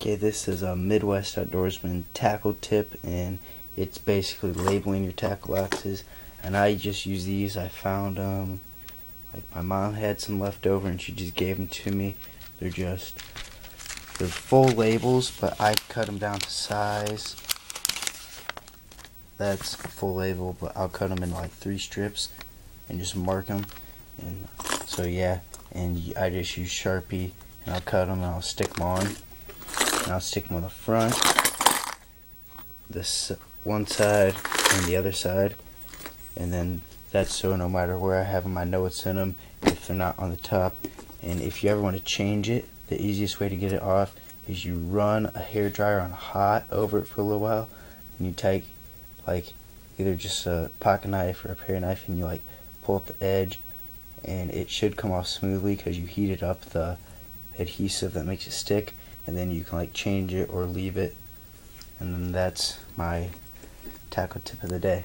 Okay, this is a Midwest Outdoorsman tackle tip, and it's basically labeling your tackle boxes. And I just use these. I found um, like my mom had some left over, and she just gave them to me. They're just they're full labels, but I cut them down to size. That's full label, but I'll cut them in like three strips and just mark them. And so yeah, and I just use Sharpie, and I'll cut them and I'll stick them on. And I'll stick them on the front, this one side, and the other side. And then that's so no matter where I have them, I know what's in them if they're not on the top. And if you ever want to change it, the easiest way to get it off is you run a hair dryer on hot over it for a little while, and you take like either just a pocket knife or a paring knife, and you like pull at the edge, and it should come off smoothly because you heated up the adhesive that makes it stick and then you can like change it or leave it. And then that's my tackle tip of the day